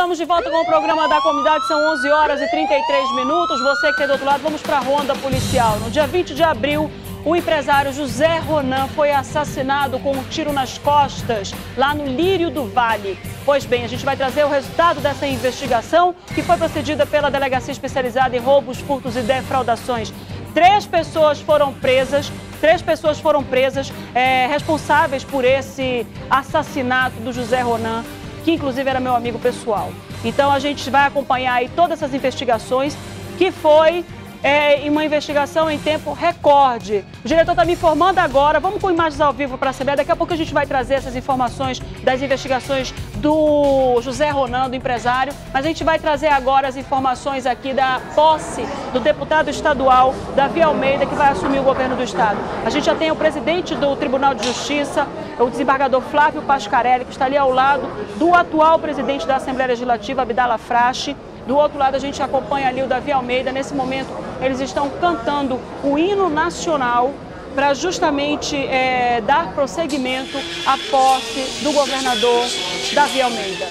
Estamos de volta com o programa da comunidade, são 11 horas e 33 minutos. Você que está do outro lado, vamos para a ronda policial. No dia 20 de abril, o empresário José Ronan foi assassinado com um tiro nas costas, lá no Lírio do Vale. Pois bem, a gente vai trazer o resultado dessa investigação, que foi procedida pela Delegacia Especializada em Roubos, Furtos e Defraudações. Três pessoas foram presas, três pessoas foram presas é, responsáveis por esse assassinato do José Ronan que inclusive era meu amigo pessoal. Então a gente vai acompanhar aí todas essas investigações, que foi é, uma investigação em tempo recorde. O diretor está me informando agora, vamos com imagens ao vivo para saber. Daqui a pouco a gente vai trazer essas informações das investigações do José Ronaldo, empresário, mas a gente vai trazer agora as informações aqui da posse do deputado estadual Davi Almeida, que vai assumir o governo do estado. A gente já tem o presidente do Tribunal de Justiça, o desembargador Flávio Pascarelli, que está ali ao lado do atual presidente da Assembleia Legislativa, Abdala Frache. Do outro lado, a gente acompanha ali o Davi Almeida. Nesse momento, eles estão cantando o hino nacional para justamente é, dar prosseguimento à posse do governador Davi Almeida.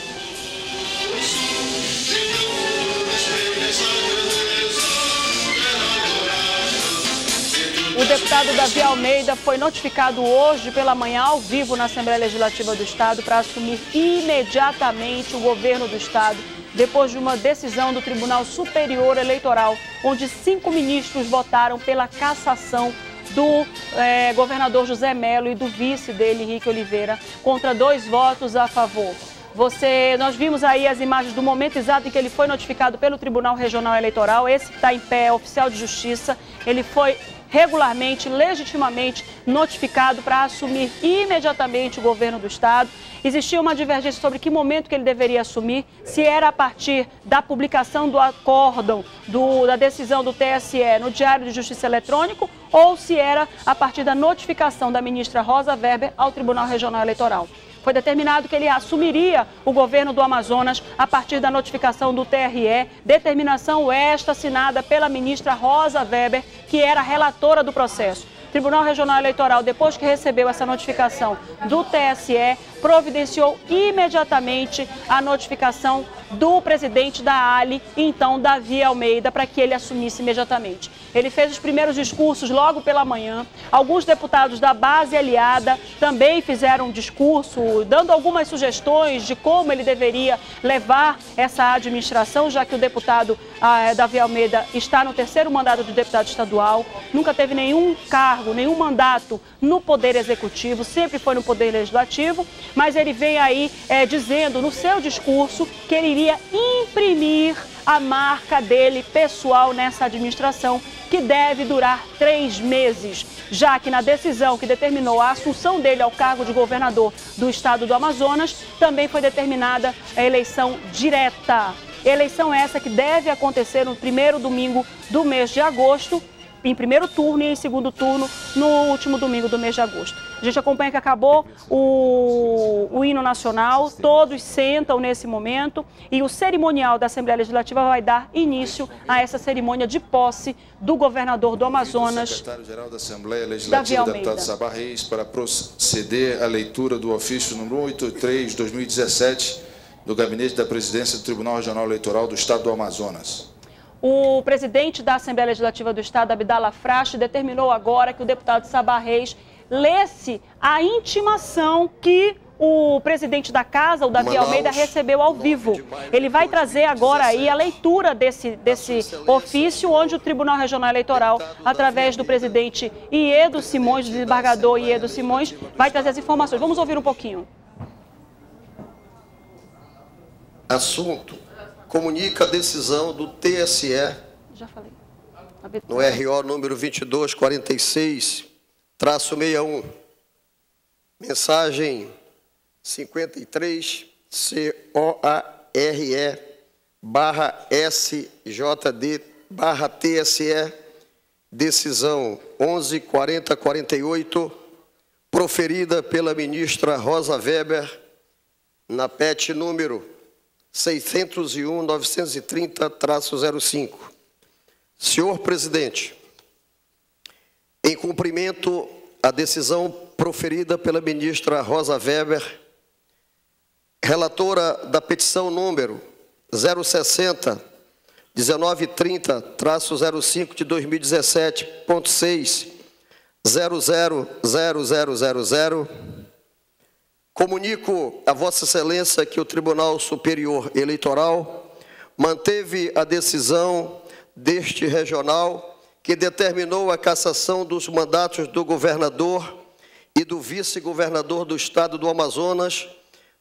O deputado Davi Almeida foi notificado hoje pela manhã, ao vivo, na Assembleia Legislativa do Estado, para assumir imediatamente o governo do Estado, depois de uma decisão do Tribunal Superior Eleitoral, onde cinco ministros votaram pela cassação do é, governador José Melo e do vice dele, Henrique Oliveira, contra dois votos a favor. Você, nós vimos aí as imagens do momento exato em que ele foi notificado pelo Tribunal Regional Eleitoral. Esse que está em pé, oficial de justiça. Ele foi regularmente, legitimamente notificado para assumir imediatamente o governo do Estado. Existia uma divergência sobre que momento que ele deveria assumir, se era a partir da publicação do acórdão, do, da decisão do TSE no Diário de Justiça Eletrônico ou se era a partir da notificação da ministra Rosa Weber ao Tribunal Regional Eleitoral. Foi determinado que ele assumiria o governo do Amazonas a partir da notificação do TRE, determinação esta assinada pela ministra Rosa Weber, que era relatora do processo. Tribunal Regional Eleitoral, depois que recebeu essa notificação do TSE, providenciou imediatamente a notificação do presidente da Ali, então Davi Almeida, para que ele assumisse imediatamente. Ele fez os primeiros discursos logo pela manhã. Alguns deputados da base aliada também fizeram um discurso, dando algumas sugestões de como ele deveria levar essa administração, já que o deputado ah, Davi Almeida está no terceiro mandato de deputado estadual, nunca teve nenhum cargo, nenhum mandato no Poder Executivo, sempre foi no Poder Legislativo mas ele vem aí é, dizendo no seu discurso que ele iria imprimir a marca dele pessoal nessa administração, que deve durar três meses, já que na decisão que determinou a assunção dele ao cargo de governador do estado do Amazonas, também foi determinada a eleição direta. Eleição essa que deve acontecer no primeiro domingo do mês de agosto em primeiro turno e em segundo turno no último domingo do mês de agosto. A gente acompanha que acabou o, o hino nacional, todos sentam nesse momento e o cerimonial da Assembleia Legislativa vai dar início a essa cerimônia de posse do governador do Amazonas. Secretário-Geral da Assembleia Legislativa, deputado Sabá Reis, para proceder à leitura do ofício número 83 2017 do Gabinete da Presidência do Tribunal Regional Eleitoral do Estado do Amazonas. O presidente da Assembleia Legislativa do Estado, Abdala Frache, determinou agora que o deputado Sabá Reis lesse a intimação que o presidente da casa, o Davi Almeida, recebeu ao vivo. Ele vai trazer agora aí a leitura desse, desse ofício, onde o Tribunal Regional Eleitoral, através do presidente Iedo Simões, do desembargador Iedo Simões, vai trazer as informações. Vamos ouvir um pouquinho. Assunto comunica a decisão do TSE no RO número 2246, traço 61, mensagem 53 COARE barra SJD barra TSE, decisão 114048, proferida pela ministra Rosa Weber na PET número 601-930-05. Senhor presidente, em cumprimento à decisão proferida pela ministra Rosa Weber, relatora da petição número 060 1930-05 de 2017.6 000000 Comunico a Vossa Excelência que o Tribunal Superior Eleitoral manteve a decisão deste regional que determinou a cassação dos mandatos do governador e do vice-governador do Estado do Amazonas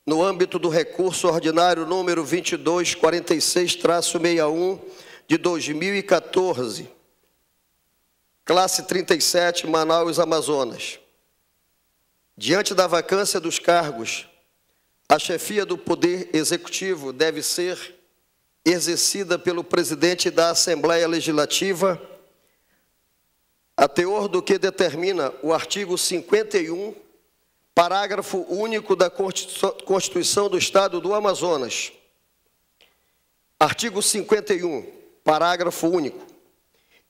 no âmbito do recurso ordinário número 2246-61 de 2014, classe 37, Manaus, Amazonas. Diante da vacância dos cargos, a chefia do Poder Executivo deve ser exercida pelo presidente da Assembleia Legislativa, a teor do que determina o artigo 51, parágrafo único da Constituição do Estado do Amazonas. Artigo 51, parágrafo único.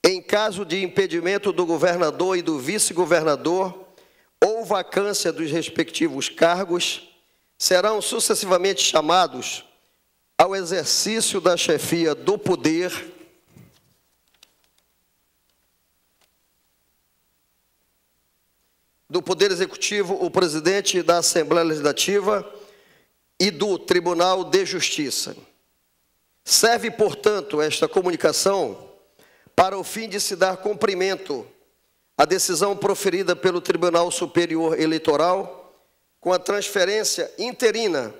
Em caso de impedimento do governador e do vice-governador, ou vacância dos respectivos cargos, serão sucessivamente chamados ao exercício da chefia do poder do Poder Executivo, o presidente da Assembleia Legislativa e do Tribunal de Justiça. Serve, portanto, esta comunicação para o fim de se dar cumprimento a decisão proferida pelo Tribunal Superior Eleitoral com a transferência interina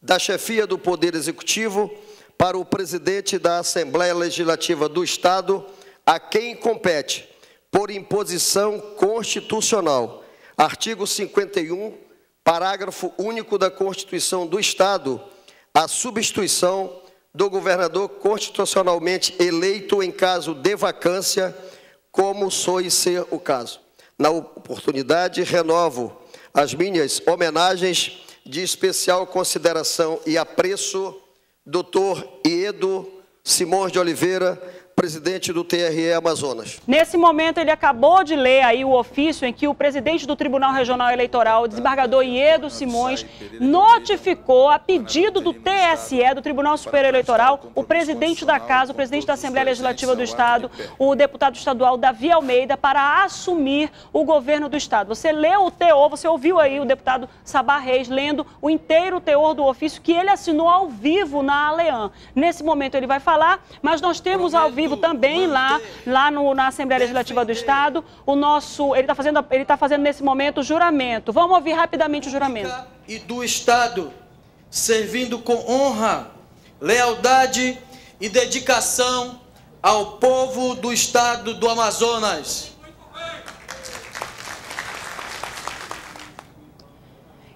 da chefia do Poder Executivo para o presidente da Assembleia Legislativa do Estado, a quem compete, por imposição constitucional, artigo 51, parágrafo único da Constituição do Estado, a substituição do governador constitucionalmente eleito em caso de vacância como soe ser o caso. Na oportunidade, renovo as minhas homenagens de especial consideração e apreço, doutor Iedo Simões de Oliveira, presidente do TRE Amazonas. Nesse momento, ele acabou de ler aí o ofício em que o presidente do Tribunal Regional Eleitoral, o desembargador Iedo Simões, notificou a pedido do TSE, do Tribunal Superior Eleitoral, o presidente da Casa, o presidente da Assembleia Legislativa do Estado, o deputado estadual Davi Almeida, para assumir o governo do Estado. Você leu o teor, você ouviu aí o deputado Sabá Reis lendo o inteiro teor do ofício que ele assinou ao vivo na Alean. Nesse momento ele vai falar, mas nós temos ao vivo também lá, lá no, na Assembleia Legislativa do Estado. O nosso, ele está fazendo, ele tá fazendo nesse momento o juramento. Vamos ouvir rapidamente o juramento. E do Estado, servindo com honra, lealdade e dedicação ao povo do Estado do Amazonas.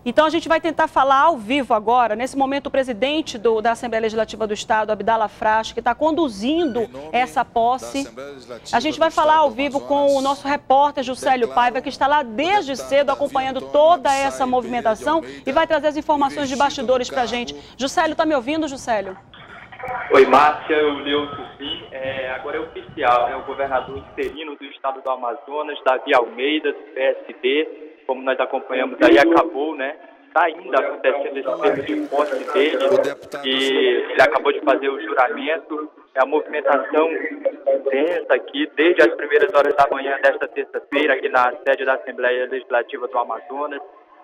Então a gente vai tentar falar ao vivo agora. Nesse momento, o presidente do, da Assembleia Legislativa do Estado, Abdala Frasch, que está conduzindo essa posse. A gente vai falar ao vivo com o nosso repórter Juscelio Paiva, que está lá desde cedo acompanhando toda essa movimentação e vai trazer as informações de bastidores para a gente. Juscelio, está me ouvindo, Juscelio? Oi, Márcia, eu leu sim. É, agora é oficial, né? O governador interino do estado do Amazonas, Davi Almeida, do PSD, como nós acompanhamos aí, acabou, né? Está ainda acontecendo esse termo de posse dele e ele acabou de fazer o juramento. É a movimentação intensa aqui desde as primeiras horas da manhã desta terça-feira aqui na sede da Assembleia Legislativa do Amazonas.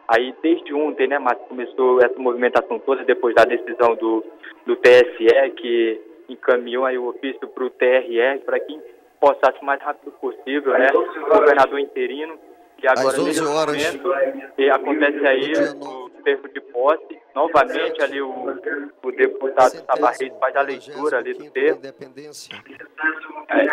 Aí desde ontem, né, mas começou essa movimentação toda depois da decisão do, do TSE que encaminhou aí o ofício para o TRE para que possa o mais rápido possível, né, o governador interino que agora Às 11 horas. Momento, e acontece aí o termo de posse. Novamente ali o, o deputado Sabarreis faz a leitura ali do termo. É,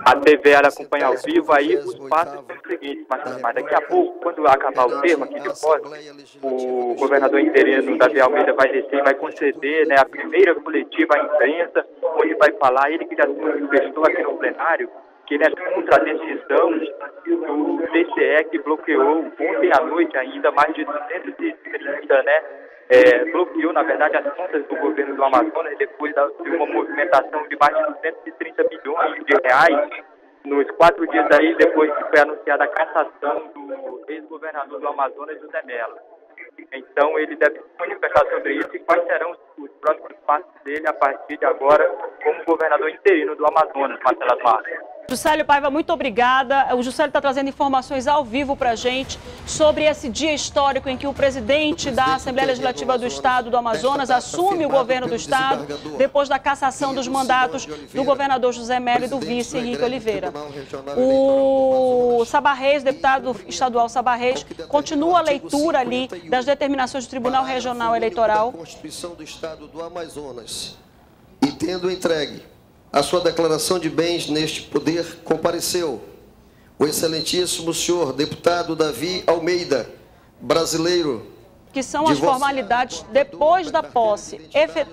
a TV ela acompanha ao vivo, aí os passos são os seguintes, mas, mas daqui a pouco, quando acabar o termo aqui de posse, o governador interino Davi Almeida vai descer e vai conceder né, a primeira coletiva à imprensa, onde vai falar, ele que já se manifestou aqui no plenário, que ele é contra a decisão do TCE que bloqueou ontem à noite ainda mais de 230, né? É, bloqueou, na verdade, as contas do governo do Amazonas depois de uma movimentação de mais de 230 bilhões de reais nos quatro dias aí depois que foi anunciada a cassação do ex-governador do Amazonas, José Mello. Então, ele deve se manifestar sobre isso e quais serão os os próximos passos dele a partir de agora como governador interino do Amazonas, Marcelo Marques. Juscelio Paiva, muito obrigada. O Juscelio está trazendo informações ao vivo para a gente sobre esse dia histórico em que o presidente da Assembleia Legislativa do Estado do Amazonas assume o governo do Estado depois da cassação dos mandatos do governador José Melo e do vice Henrique Oliveira. O Sabarreis, deputado estadual Sabarreis, continua a leitura ali das determinações do Tribunal Regional Eleitoral. Estado do Amazonas e tendo entregue a sua declaração de bens neste poder, compareceu o excelentíssimo senhor deputado Davi Almeida, brasileiro, que são as formalidades depois da posse.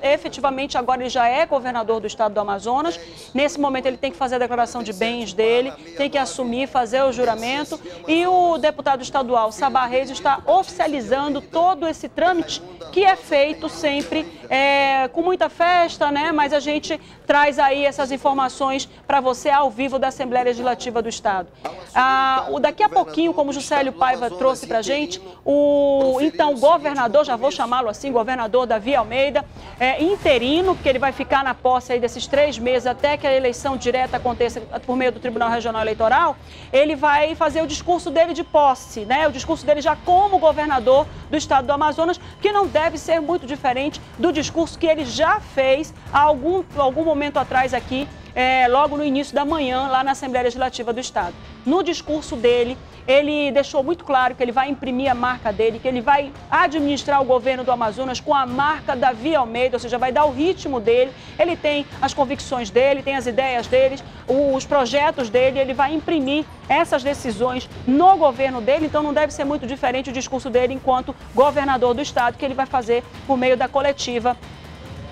Efetivamente, agora ele já é governador do estado do Amazonas. Nesse momento, ele tem que fazer a declaração de bens dele, tem que assumir, fazer o juramento. E o deputado estadual Sabá Reis está oficializando todo esse trâmite que é feito sempre é, com muita festa, né? Mas a gente traz aí essas informações para você ao vivo da Assembleia Legislativa do Estado. Ah, o, daqui a pouquinho, como o Juscelio Paiva trouxe para a gente, o então governador, já vou chamá-lo assim, governador Davi Almeida, é, interino, porque ele vai ficar na posse aí desses três meses até que a eleição direta aconteça por meio do Tribunal Regional Eleitoral, ele vai fazer o discurso dele de posse, né? O discurso dele já como governador do estado do Amazonas, que não deve ser muito diferente do discurso que ele já fez há algum, algum momento atrás aqui é, logo no início da manhã, lá na Assembleia Legislativa do Estado. No discurso dele, ele deixou muito claro que ele vai imprimir a marca dele, que ele vai administrar o governo do Amazonas com a marca da Via Almeida, ou seja, vai dar o ritmo dele. Ele tem as convicções dele, tem as ideias dele, os projetos dele, ele vai imprimir essas decisões no governo dele, então não deve ser muito diferente o discurso dele enquanto governador do estado, que ele vai fazer por meio da coletiva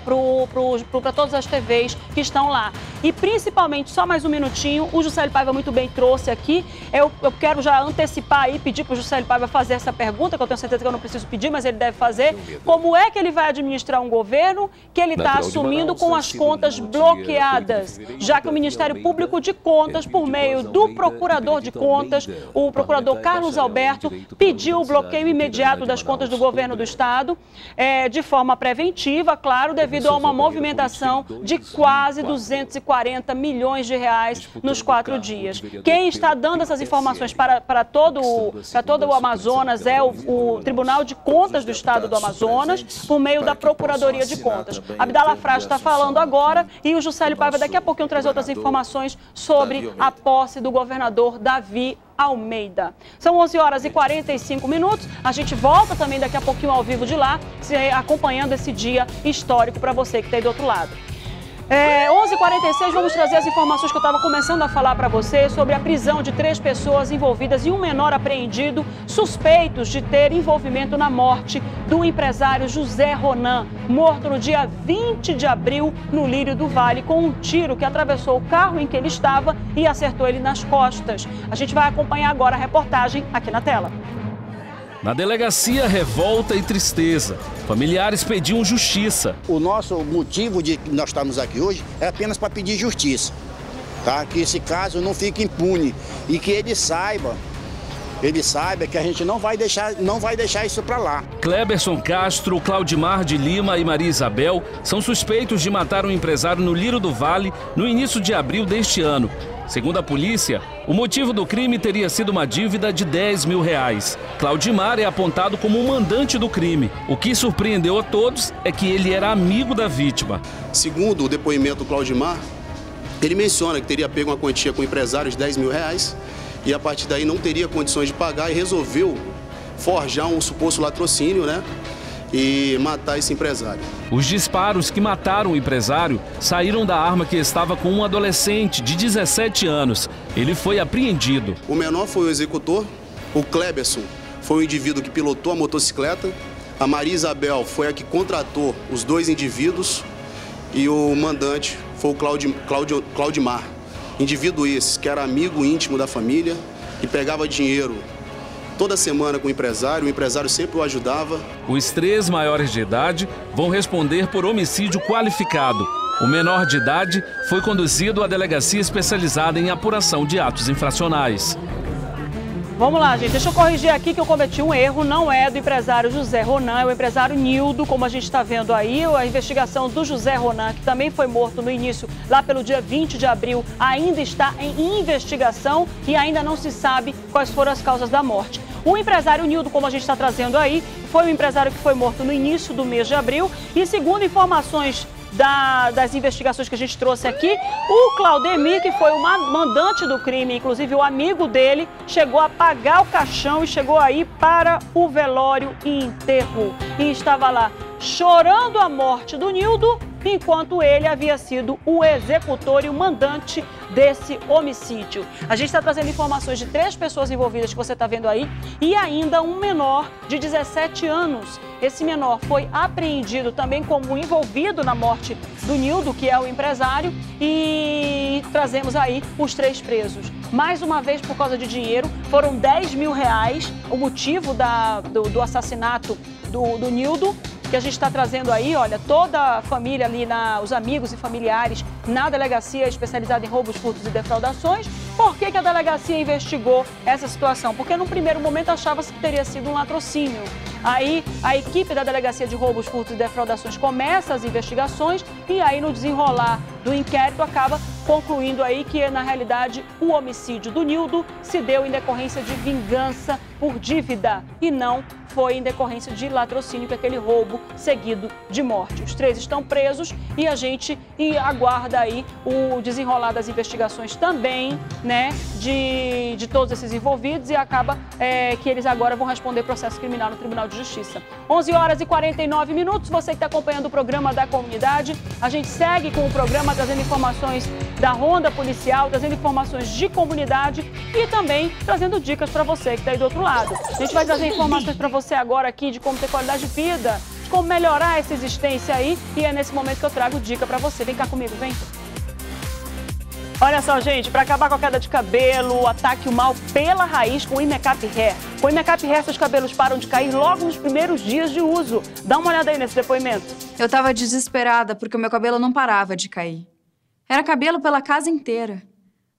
para todas as TVs que estão lá. E principalmente, só mais um minutinho, o Juscelio Paiva muito bem trouxe aqui. Eu, eu quero já antecipar e pedir para o Juscelio Paiva fazer essa pergunta, que eu tenho certeza que eu não preciso pedir, mas ele deve fazer. Como é que ele vai administrar um governo que ele está assumindo com as contas bloqueadas? Já que o Ministério Público de Contas, por meio do Procurador de Contas, o Procurador Carlos Alberto, pediu o bloqueio imediato das contas do governo do Estado, é, de forma preventiva, claro, devido devido a uma movimentação de quase 240 milhões de reais nos quatro dias. Quem está dando essas informações para, para, todo, para todo o Amazonas é o, o Tribunal de Contas do Estado do Amazonas, por meio da Procuradoria de Contas. Abdala Frade está falando agora e o Juscelio Paiva daqui a pouquinho traz outras informações sobre a posse do governador Davi Almeida. São 11 horas e 45 minutos. A gente volta também daqui a pouquinho ao vivo de lá, acompanhando esse dia histórico para você que está aí do outro lado. É, 11h46, vamos trazer as informações que eu estava começando a falar para você sobre a prisão de três pessoas envolvidas e um menor apreendido, suspeitos de ter envolvimento na morte do empresário José Ronan, morto no dia 20 de abril no Lírio do Vale, com um tiro que atravessou o carro em que ele estava e acertou ele nas costas. A gente vai acompanhar agora a reportagem aqui na tela. Na delegacia, revolta e tristeza. Familiares pediam justiça. O nosso motivo de nós estarmos aqui hoje é apenas para pedir justiça. Tá? Que esse caso não fique impune e que ele saiba ele saiba que a gente não vai deixar, não vai deixar isso para lá. Kleberson Castro, Claudimar de Lima e Maria Isabel são suspeitos de matar um empresário no Liro do Vale no início de abril deste ano. Segundo a polícia, o motivo do crime teria sido uma dívida de 10 mil reais. Claudimar é apontado como o mandante do crime. O que surpreendeu a todos é que ele era amigo da vítima. Segundo o depoimento do Claudimar, ele menciona que teria pego uma quantia com empresários de 10 mil reais e a partir daí não teria condições de pagar e resolveu forjar um suposto latrocínio, né? E matar esse empresário. Os disparos que mataram o empresário saíram da arma que estava com um adolescente de 17 anos. Ele foi apreendido. O menor foi o executor, o Kleberson foi o indivíduo que pilotou a motocicleta, a Maria Isabel foi a que contratou os dois indivíduos e o mandante foi o Claudio, Claudio, Claudimar. Indivíduo esse que era amigo íntimo da família e pegava dinheiro toda semana com o empresário, o empresário sempre o ajudava. Os três maiores de idade vão responder por homicídio qualificado. O menor de idade foi conduzido à delegacia especializada em apuração de atos infracionais. Vamos lá, gente. Deixa eu corrigir aqui que eu cometi um erro. Não é do empresário José Ronan, é o empresário Nildo, como a gente está vendo aí. A investigação do José Ronan, que também foi morto no início, lá pelo dia 20 de abril, ainda está em investigação e ainda não se sabe quais foram as causas da morte. O empresário Nildo, como a gente está trazendo aí, foi o empresário que foi morto no início do mês de abril. E segundo informações da, das investigações que a gente trouxe aqui, o Claudemir, que foi o mandante do crime, inclusive o amigo dele, chegou a pagar o caixão e chegou aí para o velório e enterro. E estava lá chorando a morte do Nildo, enquanto ele havia sido o executor e o mandante desse homicídio. A gente está trazendo informações de três pessoas envolvidas que você está vendo aí e ainda um menor de 17 anos. Esse menor foi apreendido também como envolvido na morte do Nildo, que é o empresário, e trazemos aí os três presos. Mais uma vez, por causa de dinheiro, foram 10 mil reais o motivo da, do, do assassinato do, do Nildo que a gente está trazendo aí, olha, toda a família ali, na, os amigos e familiares na delegacia especializada em roubos, furtos e defraudações. Por que, que a delegacia investigou essa situação? Porque no primeiro momento achava-se que teria sido um latrocínio. Aí a equipe da Delegacia de Roubos, Furtos e Defraudações começa as investigações e aí no desenrolar do inquérito acaba concluindo aí que na realidade o homicídio do Nildo se deu em decorrência de vingança por dívida e não foi em decorrência de latrocínio, que é aquele roubo seguido de morte. Os três estão presos e a gente aguarda aí o desenrolar das investigações também, né, de, de todos esses envolvidos e acaba é, que eles agora vão responder processo criminal no Tribunal de Justiça. 11 horas e 49 minutos, você que está acompanhando o programa da comunidade, a gente segue com o programa trazendo informações da ronda policial, trazendo informações de comunidade e também trazendo dicas para você que está aí do outro lado. A gente vai trazer informações para você agora aqui de como ter qualidade de vida, de como melhorar essa existência aí. E é nesse momento que eu trago dica para você. Vem cá comigo, vem. Olha só, gente, para acabar com a queda de cabelo, ataque o mal pela raiz com o Imecap Hair. Com o Imecap Hair, seus cabelos param de cair logo nos primeiros dias de uso. Dá uma olhada aí nesse depoimento. Eu tava desesperada porque o meu cabelo não parava de cair. Era cabelo pela casa inteira.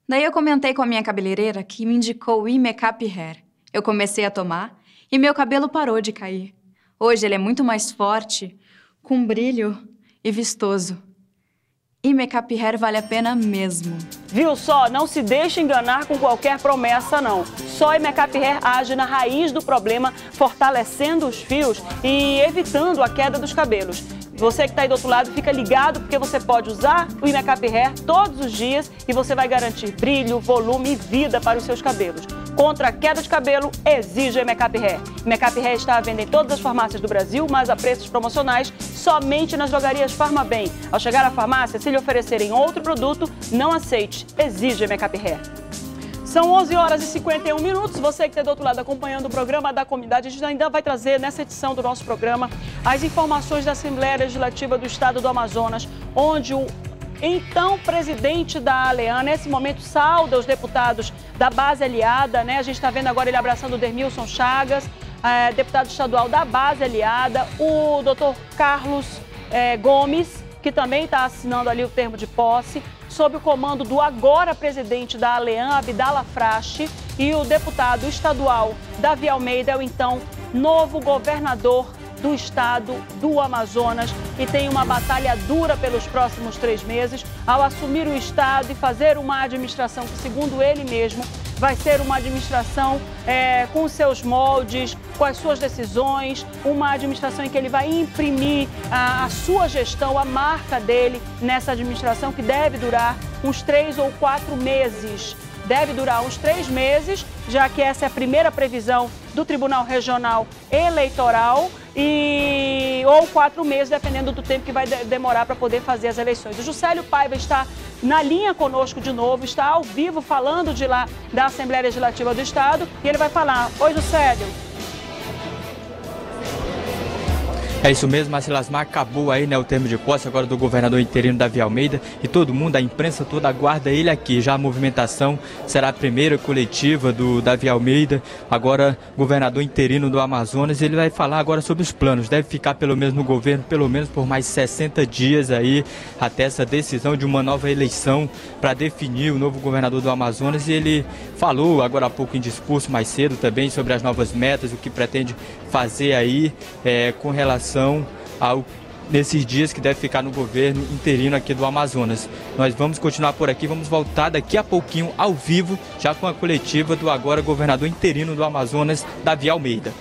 Daí eu comentei com a minha cabeleireira que me indicou o Imecap Hair. Eu comecei a tomar e meu cabelo parou de cair. Hoje ele é muito mais forte, com brilho e vistoso. E Makeup Hair vale a pena mesmo. Viu só? Não se deixe enganar com qualquer promessa, não. Só Makeup Hair age na raiz do problema, fortalecendo os fios e evitando a queda dos cabelos. Você que está aí do outro lado, fica ligado porque você pode usar o Imecap Hair todos os dias e você vai garantir brilho, volume e vida para os seus cabelos. Contra a queda de cabelo, exige Makeup Hair. Makeup Hair está à venda em todas as farmácias do Brasil, mas a preços promocionais somente nas drogarias Farmabem. Ao chegar à farmácia, se lhe oferecerem outro produto, não aceite. Exige Makeup Hair. São 11 horas e 51 minutos. Você que está do outro lado acompanhando o programa da comunidade, a gente ainda vai trazer nessa edição do nosso programa as informações da Assembleia Legislativa do Estado do Amazonas, onde o então presidente da Aleana, nesse momento, salda os deputados da base aliada, né? A gente está vendo agora ele abraçando o Dermilson Chagas, é, deputado estadual da base aliada, o doutor Carlos é, Gomes, que também está assinando ali o termo de posse, sob o comando do agora presidente da Alean, Abdala Frache, e o deputado estadual Davi Almeida, é o então novo governador do estado do Amazonas. E tem uma batalha dura pelos próximos três meses ao assumir o estado e fazer uma administração que, segundo ele mesmo, vai ser uma administração é, com seus moldes, com as suas decisões, uma administração em que ele vai imprimir a, a sua gestão, a marca dele nessa administração que deve durar uns três ou quatro meses. Deve durar uns três meses, já que essa é a primeira previsão do Tribunal Regional Eleitoral e ou quatro meses, dependendo do tempo que vai demorar para poder fazer as eleições. O Juscelio Paiva está na linha conosco de novo, está ao vivo falando de lá da Assembleia Legislativa do Estado e ele vai falar. Oi, Juscelio. É isso mesmo, Marcelasmar, acabou aí né, o termo de posse agora do governador interino Davi Almeida e todo mundo, a imprensa toda aguarda ele aqui. Já a movimentação será a primeira coletiva do Davi Almeida, agora governador interino do Amazonas. Ele vai falar agora sobre os planos. Deve ficar pelo menos no governo, pelo menos por mais 60 dias aí, até essa decisão de uma nova eleição para definir o novo governador do Amazonas. E ele falou agora há pouco em discurso mais cedo também sobre as novas metas, o que pretende fazer aí é, com relação ao nesses dias que deve ficar no governo interino aqui do Amazonas. Nós vamos continuar por aqui, vamos voltar daqui a pouquinho ao vivo, já com a coletiva do agora governador interino do Amazonas, Davi Almeida.